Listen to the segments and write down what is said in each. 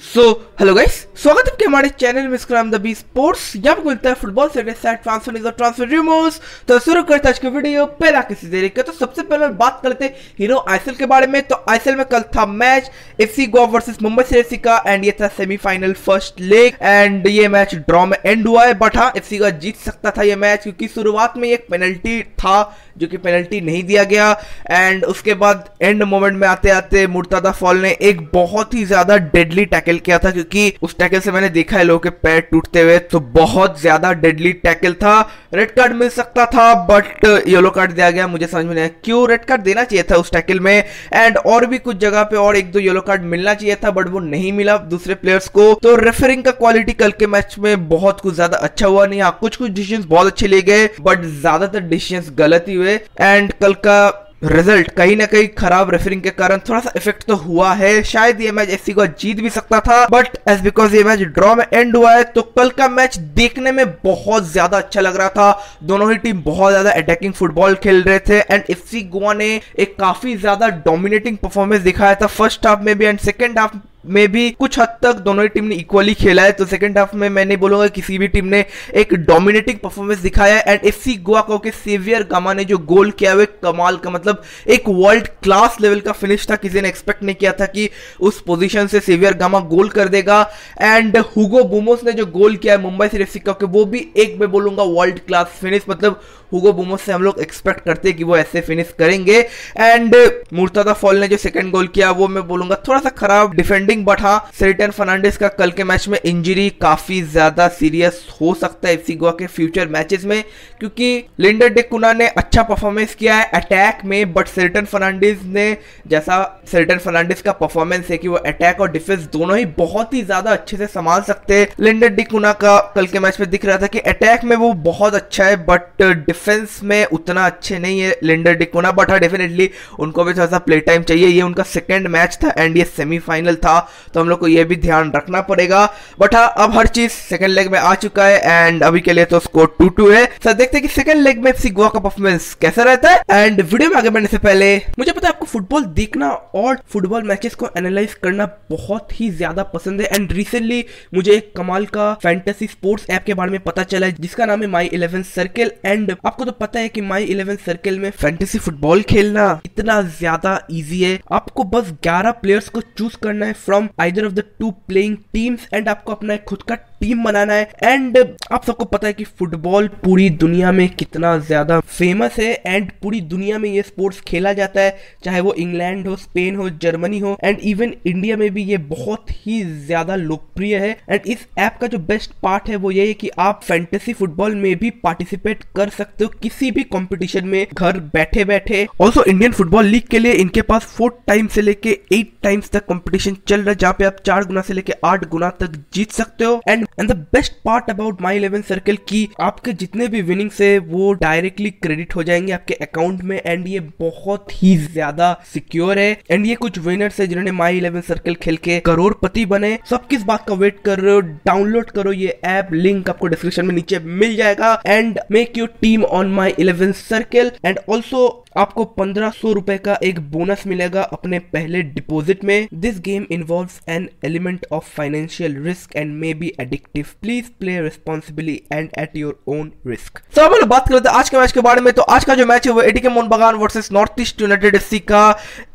So hello guys स्वागत है हमारे चैनल में स्क्रैम द बी स्पोर्ट्स यहाँ पे मिलता है फुटबॉल से ट्रांसफ़र और ट्रांसफ़र रिमोस तो शुरू करते हैं आज की वीडियो पहला किसी देरी के तो सबसे पहले बात करते हैं हीरो आईएसएल के बारे में। तो आईएसएल में कल था match FC Goa versus Mumbai CFC का एंड ये था सेमीफाइनल फ़र्स्ट लेग एंड ये मैच ड्रॉ में एंड हुआ है बट हाँ एफसी का जीत सकता था ये मैच क्योंकि शुरुआत में एक पेनल्टी था, जो कि पेनल्टी नहीं दिया गया। एंड उसके बाद एंड मोमेंट में आते आते मुर्तादा फॉल ने एक बहुत ही ज़्यादा डेडली टैकल किया था, क्योंकि उस टैकल से मैंने देखा है लोगों के पैर टूटते हुए तो बहुत ज़्यादा डेडली टैकल था। रेड कार्ड मिल सकता था बट येलो कार्ड दिया गया, मुझे समझ में नहीं आया क्यों रेड कार्ड देना चाहिए था उस टैकल में। एंड और भी कुछ जगह पे और एक दो येलो कार्ड मिलना चाहिए था बट वो नहीं मिला दूसरे प्लेयर्स को। तो रेफरिंग का क्वालिटी कल के मैच में बहुत कुछ ज़्यादा अच्छा हुआ नहीं। हाँ कुछ कुछ डिसीज़न बहुत अच्छे लिए गए बट ज़्यादातर डिसीज़न गलत ही हुए। एंड कल का रिज़ल्ट कहीं ना कहीं खराब रेफरिंग के कारण थोड़ा सा इफ़ेक्ट तो हुआ है। शायद ये मैच एफसी को जीत भी सकता था बट एज बिकॉज़ ये मैच ड्रॉ में एंड हुआ है तो कल का मैच देखने में बहुत ज़्यादा अच्छा लग रहा था। दोनों ही टीम बहुत ज़्यादा अटैकिंग फुटबॉल खेल रहे थे एंड एफसी गोवा ने एक काफ़ी ज़्यादा डोमिनेटिंग परफॉर्मेंस दिखाया था। फ़र्स्ट हाफ़ में भी एंड सेकेंड हाफ़ में भी कुछ हद तक दोनों ही टीम ने इक्वली खेला है। तो सेकंड हाफ़ में मैं नहीं बोलूँगा किसी भी टीम ने एक डोमिनेटिंग परफॉर्मेंस दिखाया है। एंड एफसी गोवा को के सेवियर गामा ने जो गोल किया हुआ कमाल का मतलब एक वर्ल्ड क्लास लेवल का फिनिश था। किसी ने एक्सपेक्ट नहीं किया था कि उस पोजीशन से सेवियर गामा गोल कर देगा। एंड हुगो बुमोस ने जो गोल किया है मुंबई से एफसी का, वो भी एक मैं बोलूँगा वर्ल्ड क्लास फिनिश मतलब हुगो बुमोस से हम लोग एक्सपेक्ट करते हैं कि वो ऐसे फिनिश करेंगे। एंड मुर्तादा फॉल ने जो सेकंड गोल किया, वो मैं बोलूँगा थोड़ा सा खराब डिफेंडिंग बट हाँ सेरिटन फर्नांडिस का कल के मैच में इंजरी काफ़ी ज़्यादा सीरियस हो सकता है एफसी गोवा के फ्यूचर मैचेस में, क्योंकि लिंडर डिकुना ने अच्छा परफॉर्मेंस किया है अटैक में बट सेरिटन फर्नांडिस ने, जैसा सेरिटन फर्नांडिस का परफॉर्मेंस है कि वो अटैक और डिफेंस दोनों ही बहुत ही ज़्यादा अच्छे से संभाल सकते हैं। लिंडर डिकुना का कल के मैच में दिख रहा था कि अटैक में वो बहुत अच्छा है बट डिफेंस में उतना अच्छे नहीं है लिंडर डिकुना बट हाँ डेफिनेटली उनको भी थोड़ा सा प्ले टाइम चाहिए। ये उनका सेकेंड मैच था एंड ये सेमीफाइनल था। तो हम लोग को ये भी ध्यान रखना पड़ेगा। बट हाँ अब हर चीज़ सेकंड लेग में आ चुका है एंड अभी के लिए तो स्कोर टू टू है। सर देखते हैं कि सेकंड लेग में एफसी गोवा का परफॉर्मेंस कैसा रहता है। एंड वीडियो में आगे बढ़ने से पहले, मुझे पता है आपको फुटबॉल देखना और फुटबॉल मैचेस को एनालाइज करना बहुत ही ज़्यादा पसंद है। एंड रिसेंटली मुझे एक कमाल का फैंटेसी स्पोर्ट्स ऐप के बारे में पता चला है, जिसका नाम है माई इलेवन सर्किल एंड आपको तो पता है कि माई इलेवन सर्किल में फैंटेसी फुटबॉल खेलना इतना ज़्यादा इजी है। आपको बस 11 प्लेयर्स को चूज़ करना है। From either of the two playing teams and आपको अपना एक खुद का टीम बनाना है। एंड आप सबको पता है कि फुटबॉल पूरी दुनिया में कितना ज़्यादा फ़ेमस है। एंड पूरी दुनिया में ये स्पोर्ट्स खेला जाता है, चाहे वो इंग्लैंड हो, स्पेन हो, जर्मनी हो। एंड इवन इंडिया में भी ये बहुत ही ज़्यादा लोकप्रिय है। एंड इस ऐप का जो बेस्ट पार्ट है, वो ये है कि आप फैंटेसी फुटबॉल में भी पार्टिसिपेट कर सकते हो किसी भी कॉम्पिटिशन में, घर बैठे बैठे ऑल्सो इंडियन फुटबॉल लीग के लिए इनके पास फोर टाइम से लेके एट टाइम्स तक कॉम्पिटिशन चल रहा है, जहाँ पे आप चार गुना से लेके आठ गुना तक जीत सकते हो। And and the best part about my eleven circle की आपके जितने भी विनिंग्स है, वो डायरेक्टली क्रेडिट हो जाएँगे आपके अकाउंट में एंड ये बहुत ही ज़्यादा सिक्योर है। एंड ये कुछ विनर्स है जिन्होंने माई इलेवन सर्कल खेल के करोड़पति बने। सब किस बात का वेट कर रहे हो? डाउनलोड करो ये ऐप लिंक आपको डिस्क्रिप्शन में नीचे मिल जाएगा। And make your team on my eleven circle and also आपको पंद्रह सौ रुपए का एक बोनस मिलेगा अपने पहले डिपॉजिट में। This game involve an element of financial risk and may be addictive please play responsibly and at your own risk तो हम बात करते हैं आज के मैच के बारे में। तो आज का जो मैच है वो एडी के Mohun Bagan versus North East United F का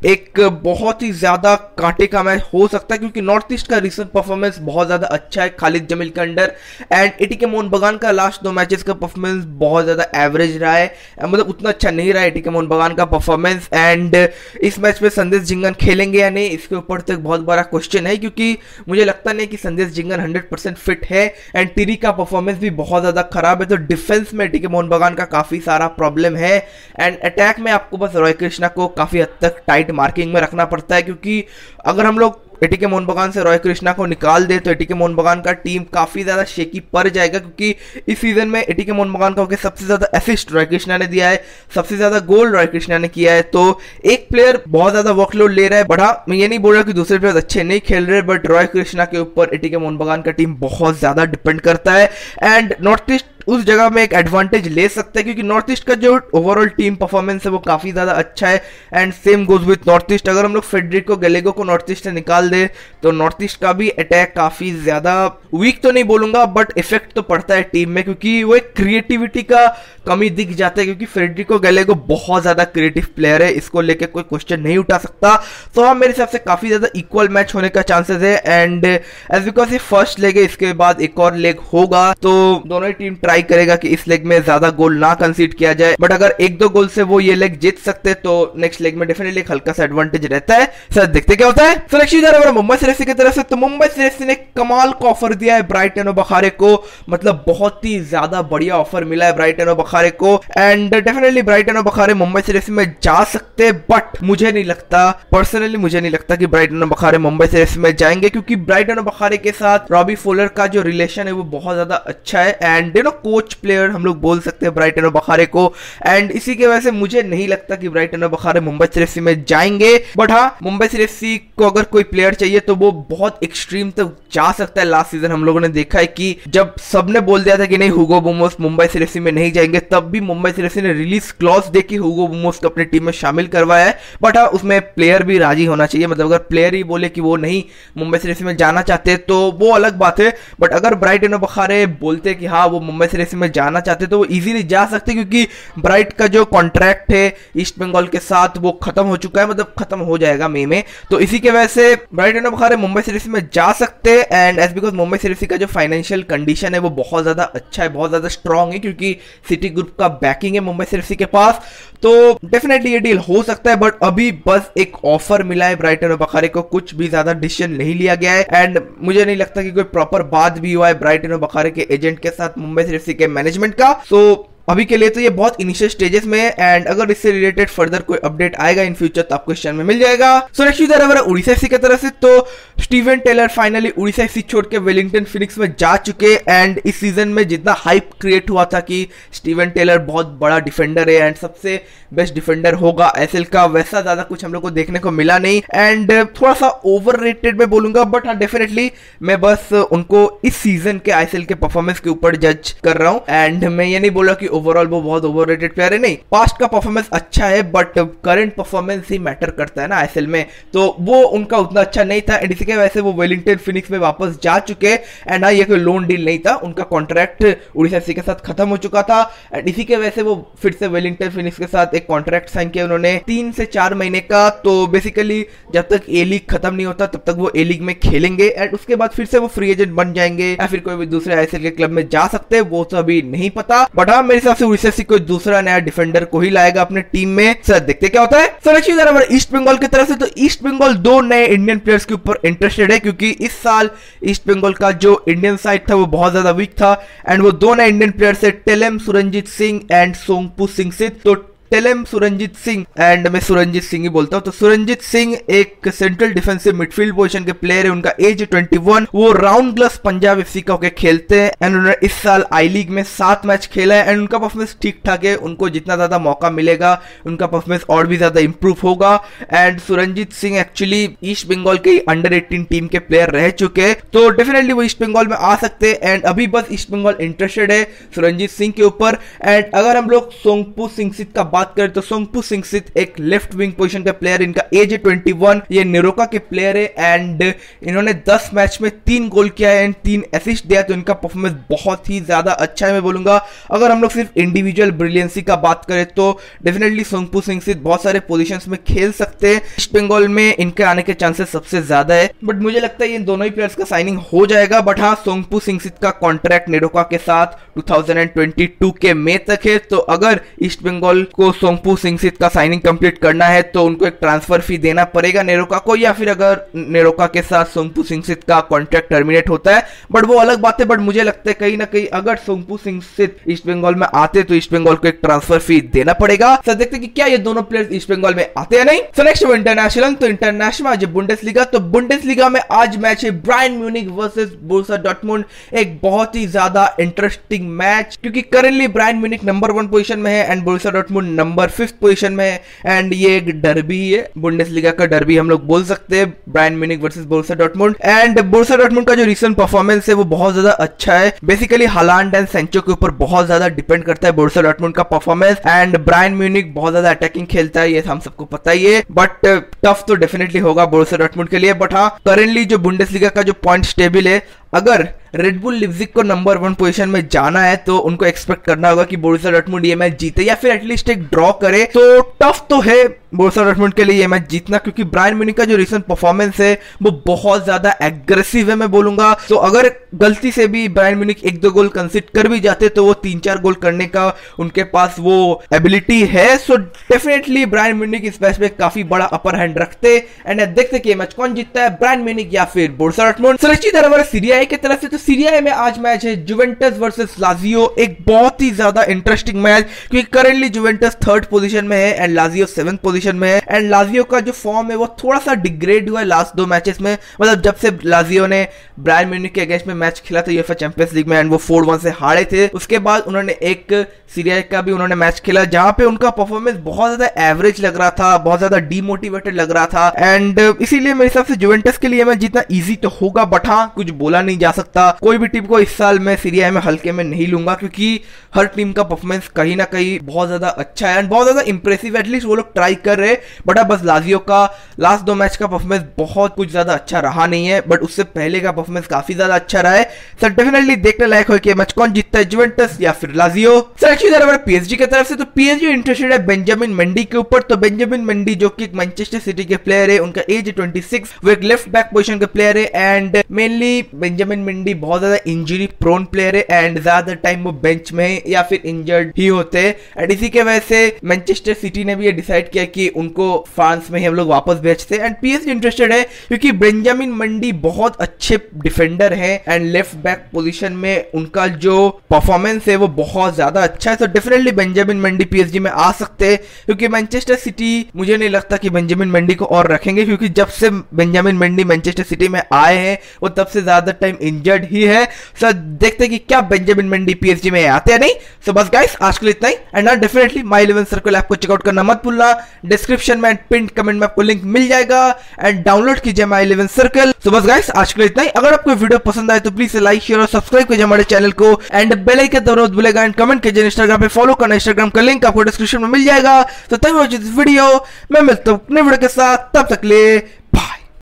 एक बहुत ही ज़्यादा कांटे का मैच हो सकता है, क्योंकि नॉर्थ ईस्ट का रिसेंट परफॉर्मेंस बहुत ज़्यादा अच्छा है खालिद जमील के अंडर। एंड एटी के मोहन बगान का लास्ट दो मैचेस का परफॉर्मेंस बहुत ज़्यादा एवरेज रहा है। मतलब उतना अच्छा नहीं रहा है एटी के बगान का परफॉर्मेंस एंड इस मैच में संदेश जिंगन खेलेंगे या नहीं, इसके ऊपर तो एक बहुत बड़ा क्वेश्चन है, क्योंकि मुझे लगता नहीं कि संदेश जिंगन 100% फिट है एंड टीरी का परफॉर्मेंस भी बहुत ज़्यादा खराब है तो डिफेंस में टीके मोहन बगान का काफ़ी सारा प्रॉब्लम है एंड अटैक में आपको बस रॉय कृष्णा को काफ़ी हद तक टाइट मार्किंग में रखना पड़ता है, क्योंकि अगर हम लोग एटी के मोहन बगान से रॉय कृष्णा को निकाल दे तो एटी के मोहन बगान का टीम काफ़ी ज़्यादा शेकी पड़ जाएगा, क्योंकि इस सीज़न में एटी के मोहन बगान का सबसे ज़्यादा असिस्ट रॉय कृष्णा ने दिया है, सबसे ज़्यादा गोल रॉय कृष्णा ने किया है तो एक प्लेयर बहुत ज़्यादा वर्कलोड ले रहा है, बड़ा मैं ये नहीं बोल रहा कि दूसरे प्लेयर अच्छे नहीं खेल रहे बट रॉय कृष्णा के ऊपर एटी के मोहन बगान का टीम बहुत ज़्यादा डिपेंड करता है एंड नॉर्थ ईस्ट उस जगह में एक एडवांटेज ले सकते हैं, क्योंकि नॉर्थ ईस्ट का जो ओवरऑल टीम परफॉर्मेंस है वो काफ़ी ज़्यादा अच्छा है and same goes with North East अगर हम लोग फेडरिको गलेगो को नॉर्थ ईस्ट से निकाल दे तो नॉर्थ ईस्ट का भी अटैक काफ़ी ज़्यादा वीक तो नहीं बोलूँगा बट इफ़ेक्ट तो पड़ता है टीम में, क्योंकि वो एक क्रिएटिविटी का कमी दिख जाता है, क्योंकि फेडरिको गलेगो बहुत ज़्यादा क्रिएटिव प्लेयर है, इसको लेके कोई क्वेश्चन नहीं उठा सकता। तो हाँ मेरे हिसाब से काफ़ी ज़्यादा इक्वल मैच होने का चांसेस है एंड एज बिकॉज़ ये फ़र्स्ट लेग है, इसके बाद एक और लेग होगा तो दोनों ही टीम ट्राई करेगा कि इस लेग में ज़्यादा गोल ना कंसीड किया जाए। बट अगर एक दो गोल से वो ये लेग जीत सकते तो नेक्स्ट लेग में डेफिनेटली एक हल्का सा एडवांटेज रहता है। सर देखते क्या होता है। सो नेक्स्ट मुंबई सीरीज़ की तरफ़ से। तो मुंबई सीरीज़ ने कमाल का ऑफ़र दिया है ब्राइटन और बखारे को। मतलब बहुत ही ज़्यादा बढ़िया ऑफ़र मिला है ब्राइटन और बखारे को। एंड डेफिनेटली ब्राइटन और बखारे मुंबई सीरीज़ में जा सकते बट मुझे नहीं लगता पर्सनली मुझे नहीं लगता कि ब्राइटन और बखारे मुंबई सीरीज़ में जाएँगे, क्योंकि ब्राइटन और बखारे के साथ रॉबी फोलर का जो रिलेशन है, वो बहुत ज़्यादा अच्छा है। And you know coach player हम लोग बोल सकते हैं ब्राइटन और बखारे को। एंड इसी की वजह से मुझे नहीं लगता कि ब्राइटन और बखारे मुंबई सीरीज़ में जाएँगे। बट हाँ मुंबई सीरीज़ को अगर कोई प्लेयर चाहिए तो वो बहुत एक्सट्रीम तक जा सकता है। लास्ट सीज़न हम लोगों ने देखा है कि जब सबने बोल दिया था कि नहीं हुगो बुमोस मुंबई सीरीज़ में नहीं जाएँगे, तब भी मुंबई सीरीज़ ने रिलीज़ क्लॉज देखी हुगो बुमोस को अपनी टीम में शामिल करवाया है। बट हाँ उसमें प्लेयर भी राज़ी होना चाहिए। मतलब अगर प्लेयर ही बोले कि वो नहीं मुंबई सीरीज़ में जाना चाहते तो वो अलग बात है। बट अगर ब्राइट एंड बखारे बोलते कि हाँ वो मुंबई सीरीज़ में जाना चाहते तो वो इजीली जा सकते क्योंकि ब्राइट का जो कॉन्ट्रैक्ट है ईस्ट बंगाल के साथ वो खत्म हो चुका है मतलब खत्म हो जाएगा मई में। तो इसी की वजह से ब्राइट एंड बखारे मुंबई सीरीज़ में जा सकते एंड एज बिकॉज़ मुंबई सीरीज़ का जो फाइनेंशियल कंडीशन है, वो बहुत ज़्यादा अच्छा है, बहुत ज़्यादा स्ट्रॉन्ग है क्योंकि सिटी ग्रुप का बैकिंग है मुंबई सीरीज़ के पास। तो डेफिनेटली ये डील हो सकता है बट अभी बस एक ऑफ़र मिला है ब्राइटन और बखारे को, कुछ भी ज़्यादा डिसीज़न नहीं लिया गया है। एंड मुझे नहीं लगता कि कोई प्रॉपर बात भी हुआ है ब्राइटन और बखारे के एजेंट के साथ मुंबई के मैनेजमेंट का। सो so, अभी के लिए तो ये बहुत इनिशियल स्टेजेस में है एंड अगर इससे रिलेटेड फर्दर कोई अपडेट आएगा इन फ्यूचर तो आपको चैनल में मिल जाएगा। सो नेक्स्ट अगर उड़ीसा एफसी की तरफ़ से तो Steven Taylor finally Odisha FC छोड़ के वेलिंगटन फिनिक्स में जा चुके एंड इस सीज़न में जितना हाइप क्रिएट हुआ था कि स्टीवन टेलर बहुत बड़ा डिफेंडर है एंड सबसे बेस्ट डिफेंडर होगा एसएल का, वैसा ज़्यादा कुछ हम लोग को देखने को मिला नहीं। एंड थोड़ा सा ओवर रेटेड में बोलूँगा बट हाँ डेफिनेटली मैं बस उनको इस सीज़न के आईसीएल के परफॉर्मेंस के ऊपर जज कर रहा हूँ। एंड मैं ये नहीं बोला कि ओवरऑल वो बहुत ओवर प्लेयर है। नहीं पास्ट का परफॉर्मेंस अच्छा है बट करंट परफॉर्मेंस ही मैटर करता है ना आईएसएल में। तो वो उनका उतना अच्छा नहीं था एंड इसी के वजह से वो वेलिंगटन फिनिक्स में वापस जा चुके एंड हाँ ये कोई लोन डील नहीं था, उनका कॉन्ट्रैक्ट उड़ीसा सी के साथ खत्म हो चुका था। एंड इसी के वजह से वो फिर से वेलिंगटन फिनिक्स के साथ एक कॉन्ट्रैक्ट साइन किया उन्होंने। तीन से चार महीने का तो बेसिकली जब तक ए लीग खत्म नहीं होता, तब तक वो ए लीग में खेलेंगे। एंड उसके बाद फिर से वो फ्री एजेंट बन जाएँगे। या फिर कोई भी दूसरे आईएसएल के क्लब में जा सकते हैं, वो तो अभी नहीं पता। बट हाँ मेरे हिसाब से उड़ीसा से कोई दूसरा नया डिफेंडर को ही लाएगा अपने टीम में। सर, देखते क्या होता है। सर ईस्ट बंगाल की तरफ़ से तो ईस्ट बंगाल दो नए इंडियन प्लेयर्स के ऊपर इंटरेस्टेड है, क्योंकि इस साल ईस्ट बंगाल का जो इंडियन साइड था, वो बहुत ज़्यादा वीक था। एंड वो दो नए इंडियन प्लेयर्स है टेलम सुरंजीत सिंह एंड सोंगपू सिंह से। तो टेलेम सुरंजीत सिंह एंड मैं सुरंजीत सिंह ही बोलता हूँ। तो सुरंजीत सिंह एक सेंट्रल डिफेंसिव मिडफील्ड पोजीशन के प्लेयर है। उनका एज 21 वो राउंड ग्लस पंजाब एफसी का होकर खेलते हैं। एंड उन्होंने इस साल आई लीग में सात मैच खेला है। एंड उनका परफॉर्मेंस ठीक ठाक है। उनको जितना ज़्यादा मौका मिलेगा, उनका परफॉर्मेंस और भी ज़्यादा इंप्रूव होगा। And Suranjit Singh actually East Bengal के अंडर एटीन टीम के प्लेयर रह चुके हैं। तो डेफिनेटली वो ईस्ट बंगाल में आ सकते हैं। एंड अभी बस ईस्ट बंगाल इंटरेस्टेड है सुरंजीत सिंह के ऊपर। एंड अगर हम लोग सोंगपू सिंह का बात करें तो सोंगपू सिंह सित एक लेफ़्ट विंग पोजीशन का प्लेयर इनका एज है 21 ये निरोका के प्लेयर है एंड इन्होंने 10 मैच में तीन गोल किया है एंड तीन असिस्ट दिया तो इनका परफॉर्मेंस बहुत ही ज़्यादा अच्छा है मैं बोलूँगा। अगर हम लोग सिर्फ़ इंडिविजुअल ब्रिलियंसी का बात करें तो डेफिनेटली सोंगपू सिंह सित बहुत सारे पोजिशन में खेल सकते हैं। ईस्ट बंगाल में इनके आने के चांसेस सबसे ज़्यादा है। बट मुझे लगता है इन दोनों ही प्लेयर्स का साइनिंग हो जाएगा बट हाँ सोंगपू सिंह सित का कॉन्ट्रैक्ट निरोका के साथ 2022 के मई तक है। तो अगर ईस्ट बंगाल को सोंगपू टीपू सिंह सित का साइनिंग कंप्लीट करना है तो उनको एक ट्रांसफ़र फ़ी देना पड़ेगा नेरोका को, या फिर अगर नेरोका के साथ सोमपू सिंह सित का कॉन्ट्रैक्ट टर्मिनेट होता है बट वो अलग बात है बट मुझे लगता है कहीं ना कहीं अगर सोमपू सिंह सित ईस्ट बंगाल में आते तो ईस्ट बंगाल को एक ट्रांसफ़र फ़ी देना पड़ेगा। सर, देखते कि क्या ये दोनों प्लेयर्स ईस्ट बंगाल में आते हैं नहीं। सो नेक्स्ट इंटरनेशनल तो इंटरनेशनल आज बुंडेस लीगा तो बुंडेस लीगा में आज मैच है Bayern Munich versus Borussia Dortmund एक बहुत ही ज़्यादा इंटरेस्टिंग मैच क्योंकि currently Bayern Munich number one position में है and Borussia Dortmund number fifth position में है एंड ये एक डरबी है बुंडेसलीगा का डरबी हम लोग बोल सकते हैं Bayern Munich versus Borussia Dortmund and Borussia Dortmund का जो रिसेंट परफॉर्मेंस है, वो बहुत ज़्यादा अच्छा है. बेसिकली हालांड एंड सेंचो के ऊपर बहुत ज़्यादा डिपेंड करता है बोरसा डॉटमुंड का परफॉर्मेंस एंड ब्रायन म्यूनिक बहुत ज़्यादा अटैकिंग खेलता है, ये हम सबको पता ही है. बट टफ तो डेफिनेटली होगा बोरसा डॉटमुंड के लिए. बट हाँ करेंटली जो बुंडेसलीगा का जो पॉइंट टेबल है अगर रेडबुल लिप्जिक को नंबर वन पोजीशन में जाना है तो उनको एक्सपेक्ट करना होगा कि बोरिसा डॉटमुंड ये मैच जीते या फिर एटलीस्ट एक ड्रॉ करे। तो टफ तो है बोरिसा डॉटमुंड के लिए ये मैच जीतना, क्योंकि ब्रायन म्यूनिक का जो रिसेंट परफॉर्मेंस है, वो बहुत ज़्यादा एग्रेसिव है मैं बोलूँगा। तो अगर गलती से भी ब्रायन म्यूनिक एक दो गोल कंसिड कर भी जाते तो वो तीन चार गोल करने का उनके पास वो एबिलिटी है। सो डेफिनेटली ब्रायन म्यूनिक इस मैच में काफ़ी बड़ा अपर हैंड रखते। एंड देखते कि ये मैच कौन जीतता है ब्रायन म्यूनिक या फिर बोरिसा डॉटमुंड सुरक्षित हमारे सीरिया की तरफ़ से तो सीरिया में आज मैच है जुवेंटस वर्सेस लाजियो। एक बहुत ही ज़्यादा इंटरेस्टिंग मैच, क्योंकि करेंटली जुवेंटस थर्ड पोजीशन में है एंड लाजियो सेवंथ पोजीशन में है। एंड लाजियो का जो फॉर्म है, वो थोड़ा सा डिग्रेड हुआ है लास्ट दो मैचेस में। मतलब जब से लाजियो ने ब्रायन म्यूनिक के अगेंस्ट में मैच खेला था यूएफए चैंपियंस लीग में एंड वो फोर वन से हारे थे, उसके बाद उन्होंने एक सीरिया का भी उन्होंने मैच खेला, जहाँ पे उनका परफॉर्मेंस बहुत ज़्यादा एवरेज लग रहा था, बहुत ज़्यादा डीमोटिवेटेड लग रहा था। एंड इसीलिए मेरे हिसाब से जुवेंटस के लिए मैच जितना ईजी तो होगा बट हाँ कुछ बोला नहीं जा सकता। कोई भी टीम को इस साल मैं सीरिया में हल्के में नहीं लूँगा, क्योंकि हर टीम का परफॉर्मेंस कहीं ना कहीं बहुत ज़्यादा अच्छा है एंड बहुत ज़्यादा इंप्रेसिव एटलीस्ट वो लोग ट्राई कर रहे बट अब बस लाजियो का लास्ट दो मैच का परफॉर्मेंस बहुत कुछ ज़्यादा अच्छा रहा नहीं है बट उससे पहले का परफॉर्मेंस काफ़ी ज़्यादा अच्छा रहा है। सर डेफिनेटली देखने लायक हो कि मैच कौन जीतता है जुवेंटस या फिर लाजियो सर एक्चुअली अगर पीएसजी की तरफ़ से तो पीएसजी इंटरेस्टेड है बेंजामिन मंडी के ऊपर। तो बेंजामिन मंडी जो कि मैनचेस्टर सिटी के प्लेयर है, उनका एज ट्वेंटी वो एक लेफ़्ट बैक पोजिशन के प्लेयर है एंड मेनली बेंजामिन मंडी बहुत ज़्यादा इंजरी प्रोन प्लेयर है एंड ज़्यादा टाइम वो बेंच में या फिर इंजर्ड ही होते हैं। एंड इसी के वजह से मैनचेस्टर सिटी ने भी ये डिसाइड किया कि उनको फ्रांस में ही हम लोग वापस भेजते हैं। एंड पीएसजी इंटरेस्टेड है, क्योंकि बेंजामिन मंडी बहुत अच्छे डिफेंडर है एंड लेफ़्ट बैक पोजिशन में उनका जो परफॉर्मेंस है, वो बहुत ज़्यादा अच्छा है। तो डेफिनेटली बेंजामिन मंडी पीएसजी में आ सकते हैं, क्योंकि मैनचेस्टर सिटी मुझे नहीं लगता कि बेंजामिन मंडी को और रखेंगे, क्योंकि जब से बेंजामिन मंडी मैनचेस्टर सिटी में आए हैं, वो तब से ज़्यादा टाइम इंजर्ड ही है। सो देखते हैं कि क्या बेंजामिन मंडी पीएसजी में आते हैं, नहीं? सो बस गाइस आज के लिए इतना ही। And not definitely my eleven circle app को चेकआउट करना मत भूलना। डिस्क्रिप्शन में पिन कमेंट में आपको लिंक मिल जाएगा। एंड डाउनलोड कीजिए माई इलेवन सर्कल सो बस गाइस आज के लिए इतना ही। अगर आपको वीडियो पसंद आए तो प्लीज़ लाइक शेयर और सब्सक्राइब कीजिए हमारे चैनल को। एंड बेल आइकन दबाना मत भूलेगा एंड कमेंट कीजिए इंस्टाग्राम पे। फॉलो करना इंस्टाग्राम का लिंक आपको डिस्क्रिप्शन में मिल जाएगा। तो थैंक यू वीडियो मैं मिलता हूँ अपने वीडियो के साथ। तब तक ले